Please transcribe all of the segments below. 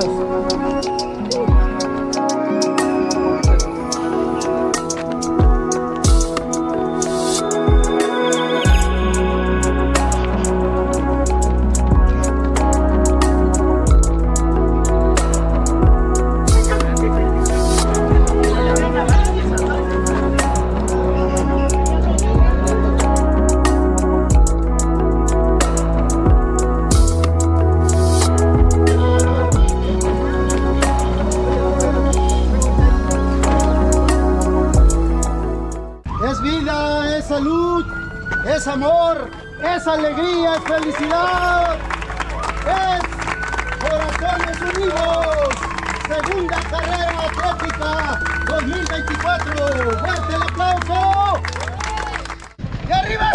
Deus. Segunda carrera atlética 2024. ¡Fuerte el aplauso! ¡Y arriba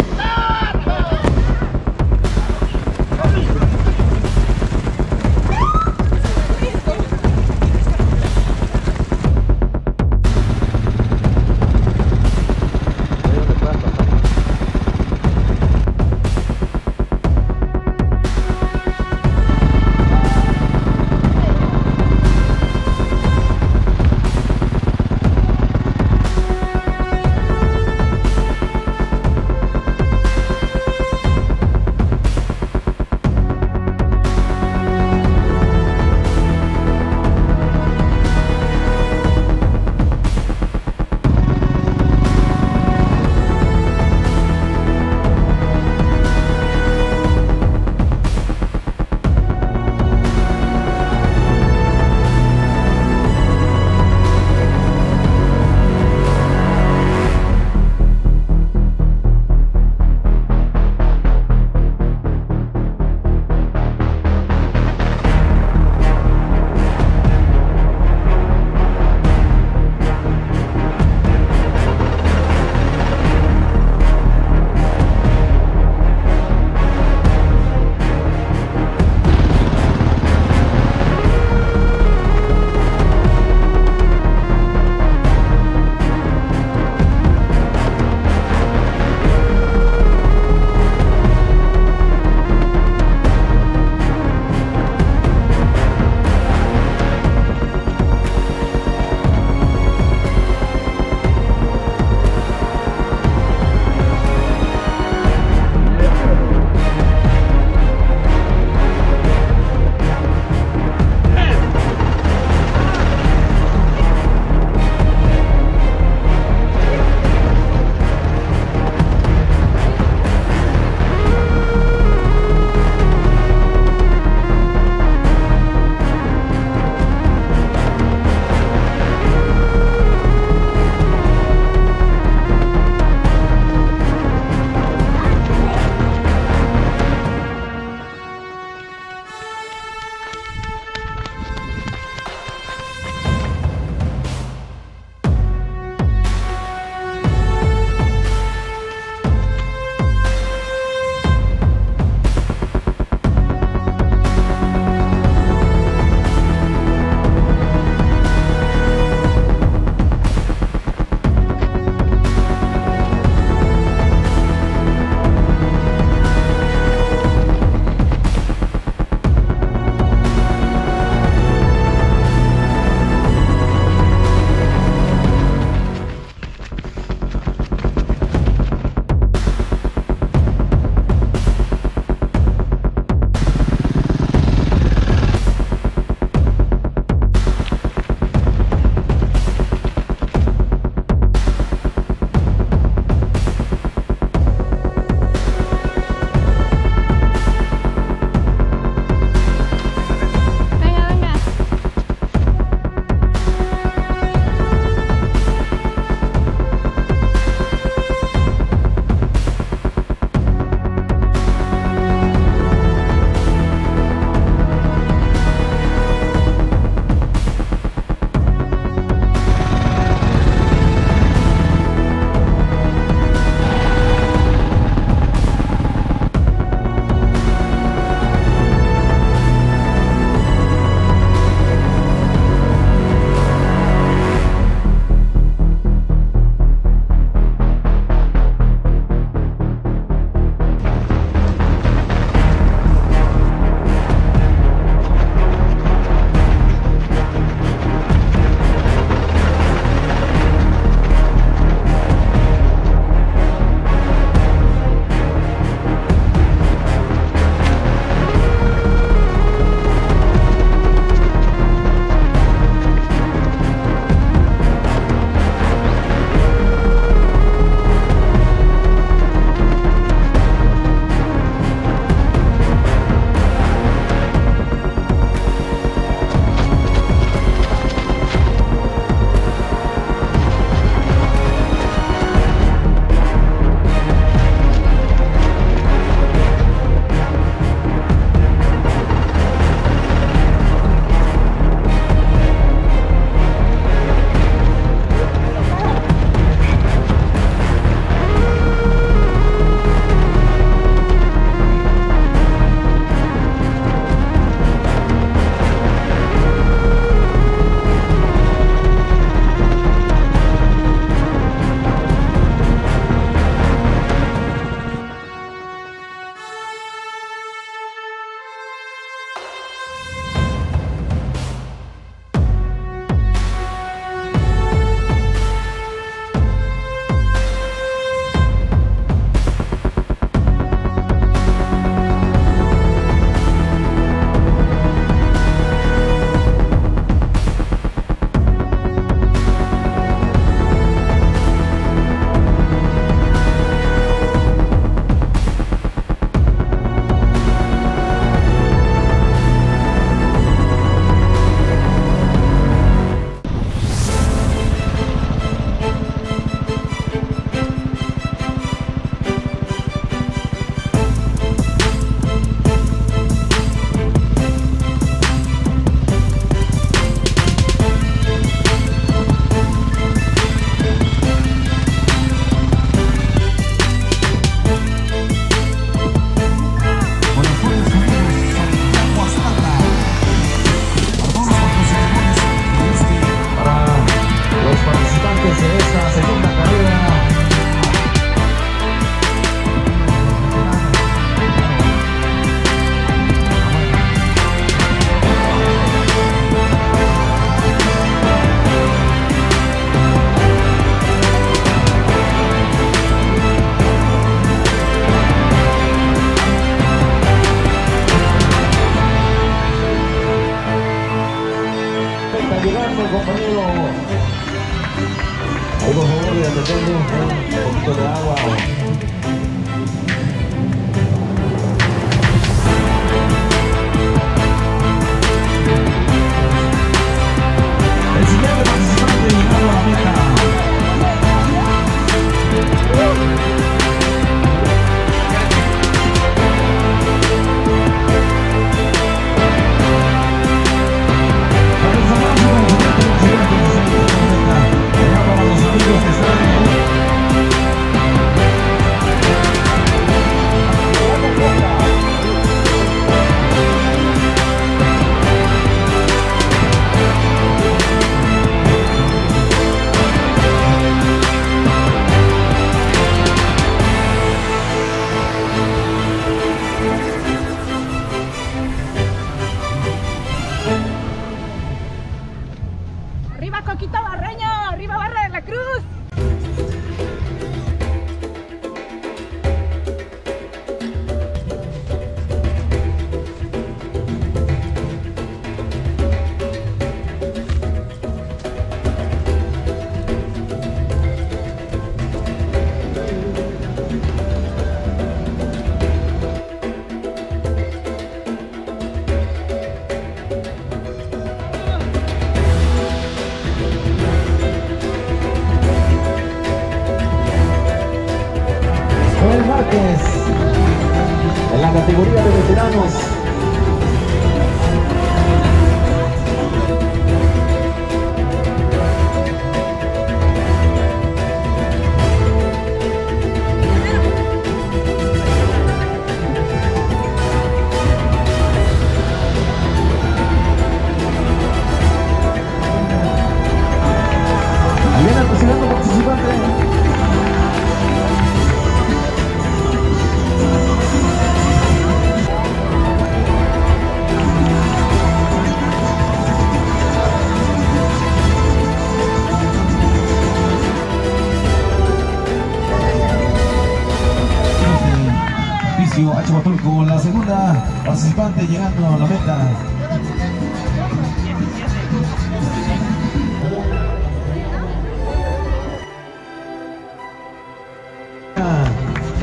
H. Huatulco, la segunda participante llegando a la meta.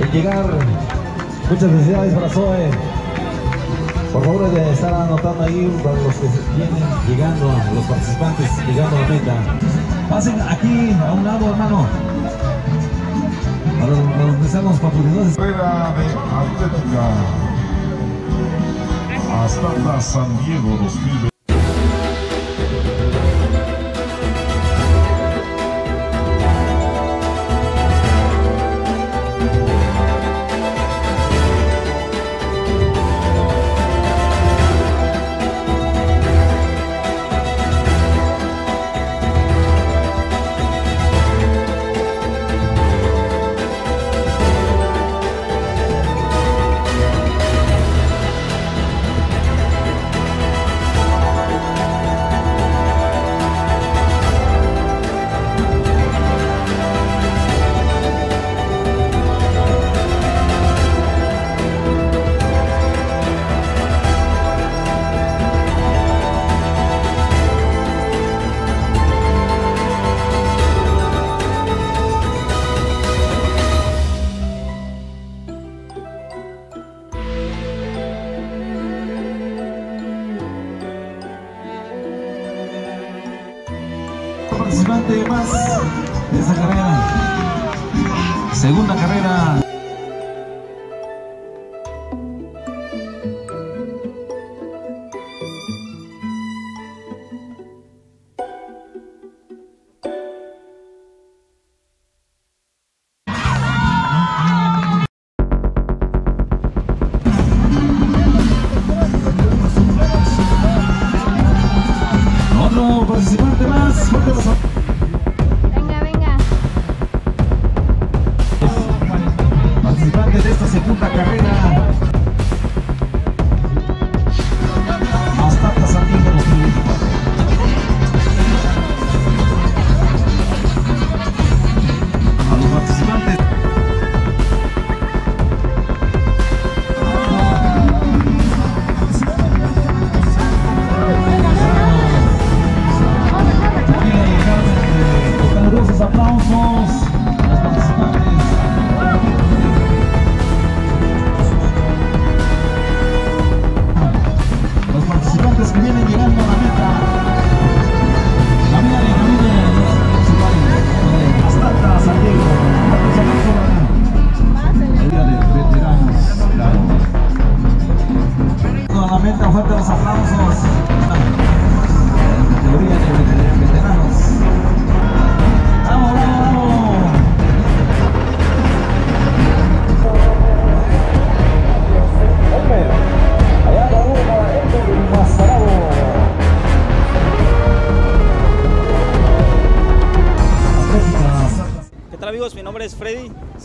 El llegar, muchas felicidades para Zoe. Por favor, de estar anotando ahí para los que vienen llegando, los participantes llegando a la meta. Pasen aquí a un lado, hermano. Para los- los. Carrera de Atlética. Hasta San Diego 2020.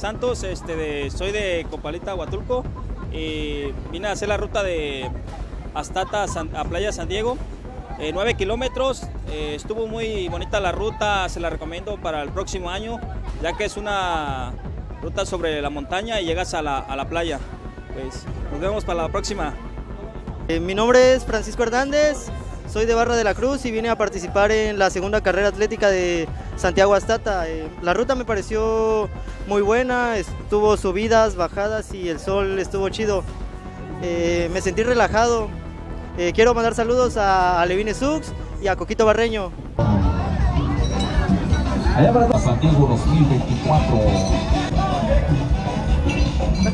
Este soy de Copalita, Huatulco y vine a hacer la ruta de Astata a Playa San Diego. Eh, 9 kilómetros, eh, estuvo muy bonita la ruta, se la recomiendo para el próximo año, ya que es una ruta sobre la montaña y llegas a la, a la playa. Pues nos vemos para la próxima. Eh, mi nombre es Francisco Hernández, soy de Barra de la Cruz y vine a participar en la segunda carrera atlética de Santiago Astata. Eh, la ruta me pareció muy buena, estuvo subidas, bajadas y el sol estuvo chido. Eh, me sentí relajado. Eh, quiero mandar saludos a, a Levine Sux y a Coquito Barreño. Allá para San Diego 2024.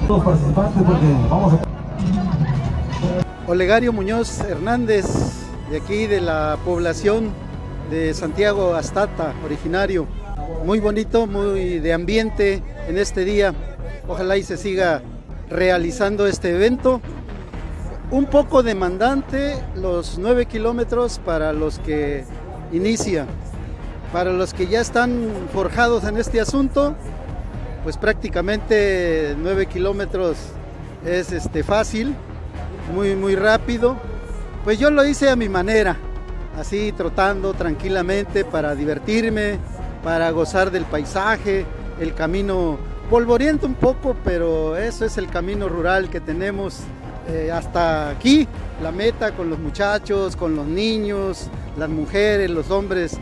Los participantes porque vamos a... Olegario Muñoz Hernández, de aquí de la población de Santiago Astata, originario. Muy bonito, muy de ambiente en este día. Ojalá y se siga realizando este evento. Un poco demandante los nueve kilómetros para los que inicia. Para los que ya están forjados en este asunto, pues prácticamente nueve kilómetros es este, fácil, muy, muy rápido. Pues yo lo hice a mi manera, así trotando tranquilamente para divertirme, para gozar del paisaje, el camino polvoriento un poco, pero eso es el camino rural que tenemos eh, hasta aquí, la meta con los muchachos, con los niños, las mujeres, los hombres,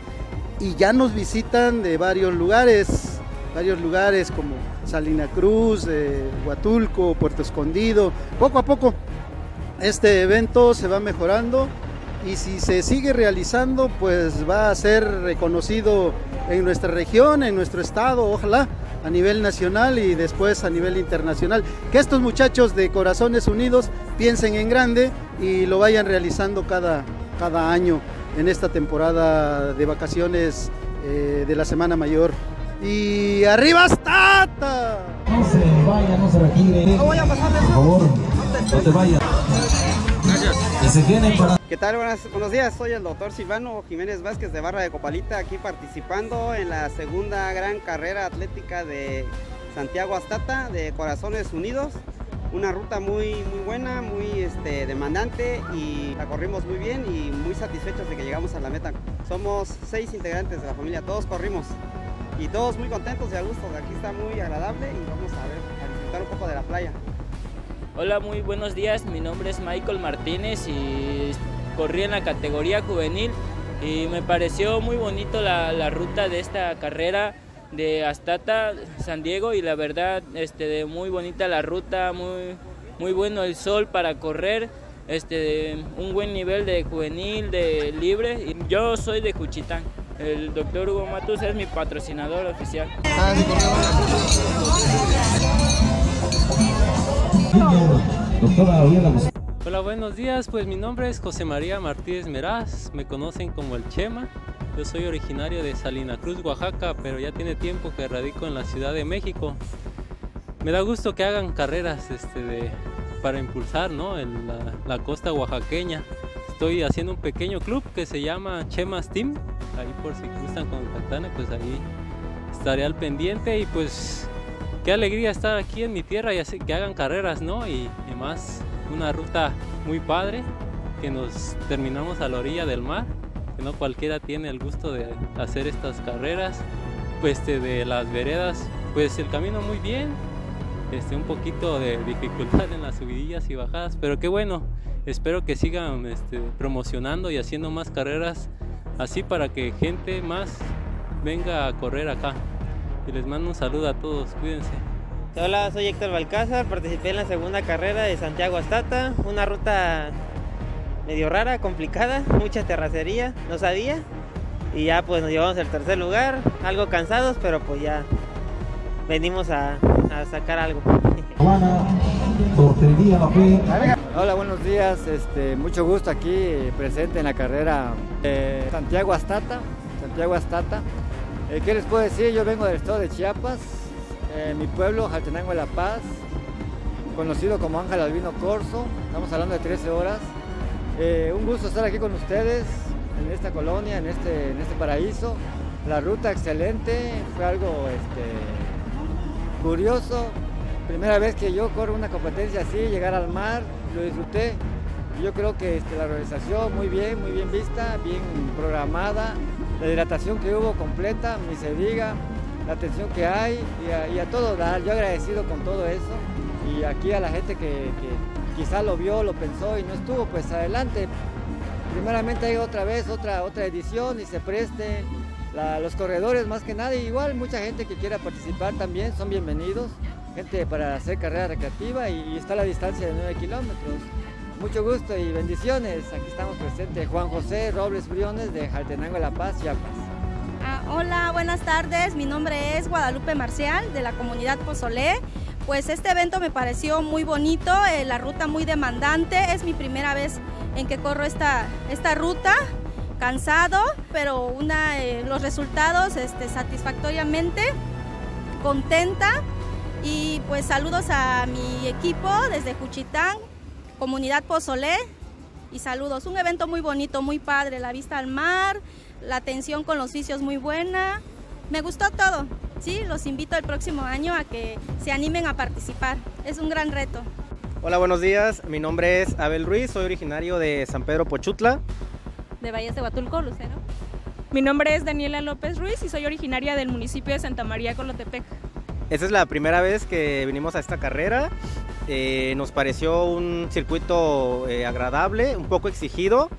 y ya nos visitan de varios lugares, varios lugares como Salina Cruz, eh, Huatulco, Puerto Escondido. Poco a poco este evento se va mejorando y si se sigue realizando, pues va a ser reconocido en nuestra región, en nuestro estado, ojalá a nivel nacional y después a nivel internacional. Que estos muchachos de Corazones Unidos piensen en grande y lo vayan realizando cada, cada año en esta temporada de vacaciones eh, de la Semana Mayor. Y arriba Stata. No se vaya, no se retire. No voy a pasar de Por favor, no te vayas. ¿Qué tal? Buenos días, soy el doctor Silvano Jiménez Vázquez de Barra de Copalita, aquí participando en la segunda gran carrera atlética de Santiago Astata de Corazones Unidos. Una ruta muy, muy buena, muy este, demandante y la corrimos muy bien y muy satisfechos de que llegamos a la meta. Somos seis integrantes de la familia, todos corrimos y todos muy contentos y a gusto. Aquí está muy agradable y vamos a ver, a disfrutar un poco de la playa. Hola, muy buenos días. Mi nombre es Michael Martínez y corrí en la categoría juvenil y me pareció muy bonito la, ruta de esta carrera de Astata, San Diego y la verdad este, muy bonita la ruta, muy, muy bueno el sol para correr, este, un buen nivel de juvenil, de libre. Yo soy de Juchitán. El doctor Hugo Matus es mi patrocinador oficial. Hola, buenos días. Pues mi nombre es José María Martínez Meraz. Me conocen como el Chema. Yo soy originario de Salina Cruz, Oaxaca, pero ya tiene tiempo que radico en la Ciudad de México. Me da gusto que hagan carreras este, de, para impulsar ¿no? en la, costa oaxaqueña. Estoy haciendo un pequeño club que se llama Chemas Team. Ahí por si gustan contactarme, pues ahí estaré al pendiente y pues qué alegría estar aquí en mi tierra y que hagan carreras, ¿no? Y, y más una ruta muy padre que nos terminamos a la orilla del mar, que no cualquiera tiene el gusto de hacer estas carreras, pues este, de las veredas, pues el camino muy bien, este, un poquito de dificultad en las subidillas y bajadas, pero qué bueno, espero que sigan este, promocionando y haciendo más carreras así para que gente más venga a correr acá. Y les mando un saludo a todos, cuídense. Hola, soy Héctor Balcázar, participé en la segunda carrera de Santiago Astata, una ruta medio rara, complicada, mucha terracería, no sabía. Y ya pues nos llevamos al tercer lugar, algo cansados, pero pues ya venimos a, a sacar algo. Hola, buenos días. Este, mucho gusto aquí eh, presente en la carrera de Santiago Astata. Santiago Astata. Eh, ¿Qué les puedo decir? Yo vengo del estado de Chiapas, eh, mi pueblo, Jaltenango de La Paz, conocido como Ángel Albino Corso. Estamos hablando de 13 horas. Eh, un gusto estar aquí con ustedes en esta colonia, en este, en este paraíso. La ruta excelente, fue algo este, curioso. Primera vez que yo corro una competencia así, llegar al mar, lo disfruté. Yo creo que este, la organización muy bien, muy bien vista, bien programada. La hidratación que hubo completa, ni se diga, la atención que hay y a, todo dar. Yo agradecido con todo eso. Y aquí a la gente que, quizá lo vio, lo pensó y no estuvo, pues adelante. Primeramente hay otra vez otra, otra edición y se preste. Los corredores más que nada, igual mucha gente que quiera participar también son bienvenidos. Gente para hacer carrera recreativa y, está la distancia de 9 kilómetros. Mucho gusto y bendiciones. Aquí estamos presentes Juan José Robles Briones de Jaltenango La Paz, Chiapas. Ah, hola, buenas tardes. Mi nombre es Guadalupe Marcial de la comunidad Pozolé. Pues este evento me pareció muy bonito, eh, la ruta muy demandante, es mi primera vez en que corro esta, esta ruta, cansado, pero una, eh, los resultados este, satisfactoriamente, contenta y pues saludos a mi equipo desde Juchitán, comunidad Pozolé y saludos. Un evento muy bonito, muy padre, la vista al mar, la atención con los vicios muy buena. Me gustó todo. Sí, los invito el próximo año a que se animen a participar. Es un gran reto. Hola, buenos días. Mi nombre es Abel Ruiz, soy originario de San Pedro Pochutla. De Valles de Huatulco, Lucero. Mi nombre es Daniela López Ruiz y soy originaria del municipio de Santa María Colotepec. Esta es la primera vez que venimos a esta carrera. Eh, nos pareció un circuito eh, agradable, un poco exigido.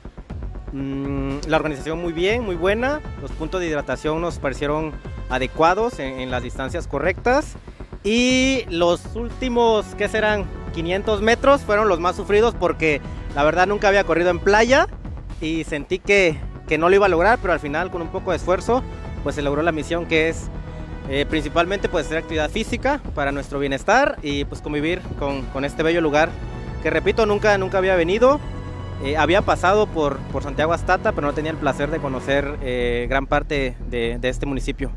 Mm, la organización muy bien, muy buena. Los puntos de hidratación nos parecieron adecuados en, las distancias correctas. Y los últimos, ¿qué serán? 500 metros fueron los más sufridos porque la verdad nunca había corrido en playa y sentí que, que no lo iba a lograr, pero al final con un poco de esfuerzo pues se logró la misión que es eh, principalmente pues hacer actividad física para nuestro bienestar y pues convivir con, con este bello lugar que repito nunca, nunca había venido. Eh, había pasado por, por Santiago Astata, pero no tenía el placer de conocer eh, gran parte de, de este municipio.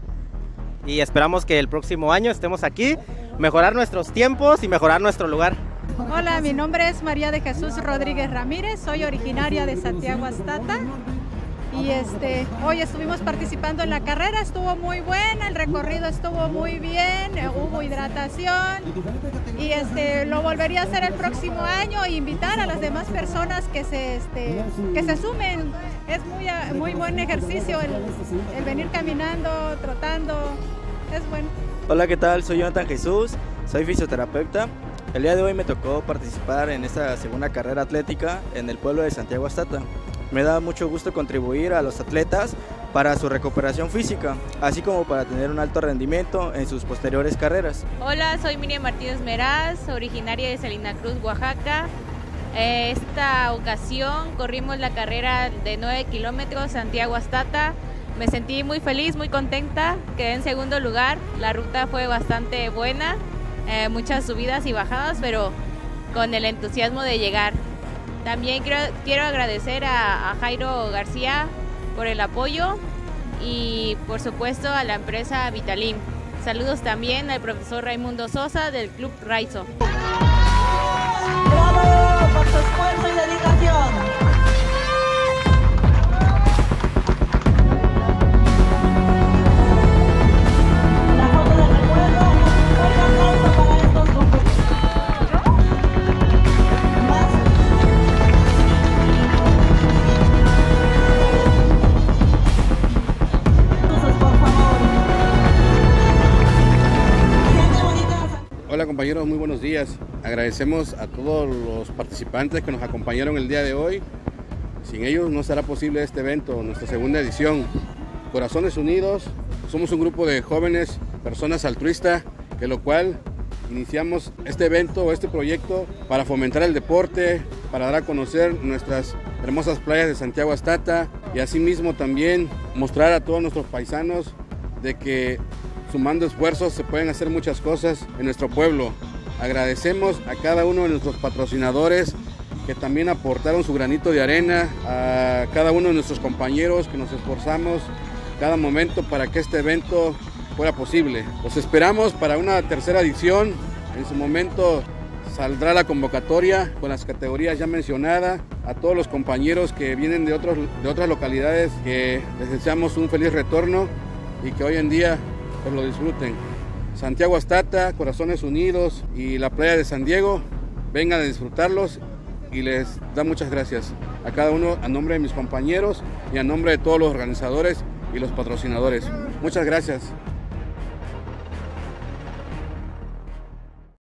Y esperamos que el próximo año estemos aquí, mejorar nuestros tiempos y mejorar nuestro lugar. Hola, mi nombre es María de Jesús Rodríguez Ramírez, soy originaria de Santiago Astata y este, hoy estuvimos participando en la carrera, estuvo muy buena, el recorrido estuvo muy bien, eh, hubo hidratación y este, lo volvería a hacer el próximo año e invitar a las demás personas que se, este, que se sumen. Es muy, muy buen ejercicio el, el venir caminando, trotando, es bueno. Hola, ¿qué tal? Soy Jonathan Jesús, soy fisioterapeuta. El día de hoy me tocó participar en esta segunda carrera atlética en el pueblo de Santiago Astata. Me da mucho gusto contribuir a los atletas para su recuperación física, así como para tener un alto rendimiento en sus posteriores carreras. Hola, soy Miriam Martínez Meraz, originaria de Salina Cruz, Oaxaca. Esta ocasión corrimos la carrera de 9 kilómetros Santiago Astata. Me sentí muy feliz, muy contenta, quedé en segundo lugar. La ruta fue bastante buena, eh, muchas subidas y bajadas, pero con el entusiasmo de llegar. También quiero, quiero agradecer a, Jairo García por el apoyo y por supuesto a la empresa Vitalim. Saludos también al profesor Raimundo Sosa del Club Raizo. ¡Bravo por su esfuerzo y dedicación! Agradecemos a todos los participantes que nos acompañaron el día de hoy. Sin ellos no será posible este evento, nuestra segunda edición. Corazones Unidos, somos un grupo de jóvenes, personas altruistas, que lo cual iniciamos este evento o este proyecto para fomentar el deporte, para dar a conocer nuestras hermosas playas de Santiago Astata y asimismo también mostrar a todos nuestros paisanos de que sumando esfuerzos se pueden hacer muchas cosas en nuestro pueblo. Agradecemos a cada uno de nuestros patrocinadores que también aportaron su granito de arena, a cada uno de nuestros compañeros que nos esforzamos cada momento para que este evento fuera posible. Los esperamos para una tercera edición. En su momento saldrá la convocatoria con las categorías ya mencionadas. A todos los compañeros que vienen de, otros, de otras localidades que les deseamos un feliz retorno y que hoy en día pues lo disfruten. Santiago Astata, Corazones Unidos y la playa de San Diego, vengan a disfrutarlos y les da muchas gracias a cada uno a nombre de mis compañeros y a nombre de todos los organizadores y los patrocinadores. Muchas gracias.